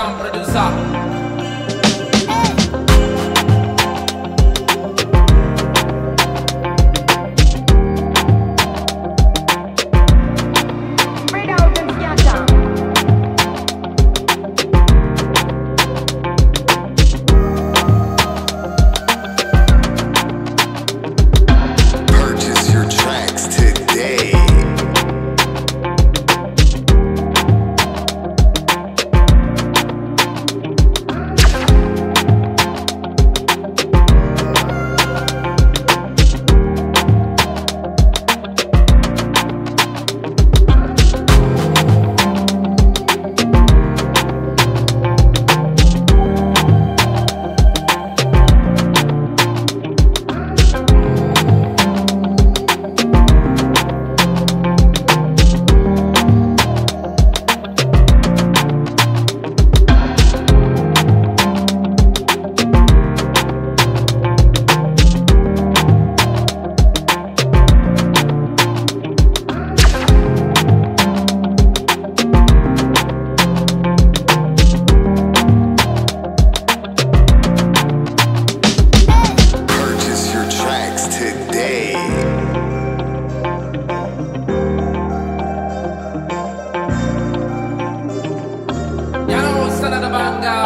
sang produser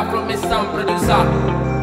You know